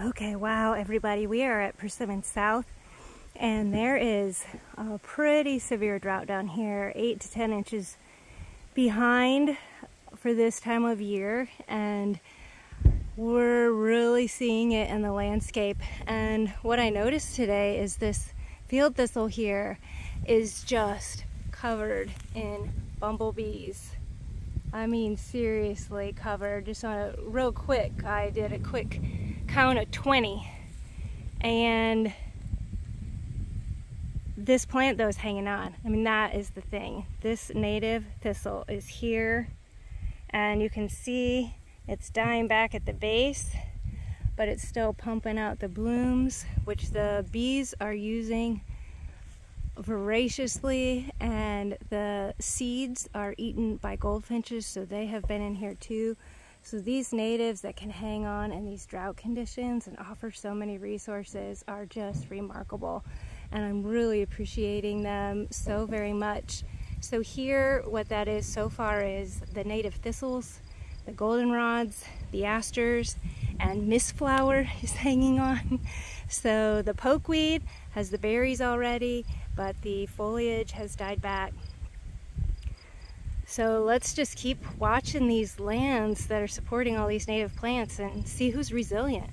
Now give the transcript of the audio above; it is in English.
Okay, wow, everybody, we are at Persimmon South, and there is a pretty severe drought down here, 8 to 10 inches behind for this time of year, and we're really seeing it in the landscape. And what I noticed today is this field thistle here is just covered in bumblebees. I mean, seriously covered. Just on a real quick, I did a quick count of 20. And this plant though is hanging on. I mean, that is the thing. This native thistle is here and you can see it's dying back at the base, but it's still pumping out the blooms, which the bees are using voraciously and the seeds are eaten by goldfinches so they have been in here too so these natives that can hang on in these drought conditions and offer so many resources are just remarkable. And I'm really appreciating them so very much. So here, what that is so far is the native thistles, the goldenrods, the asters, and mistflower is hanging on. So the pokeweed has the berries already, but the foliage has died back. So let's just keep watching these lands that are supporting all these native plants and see who's resilient.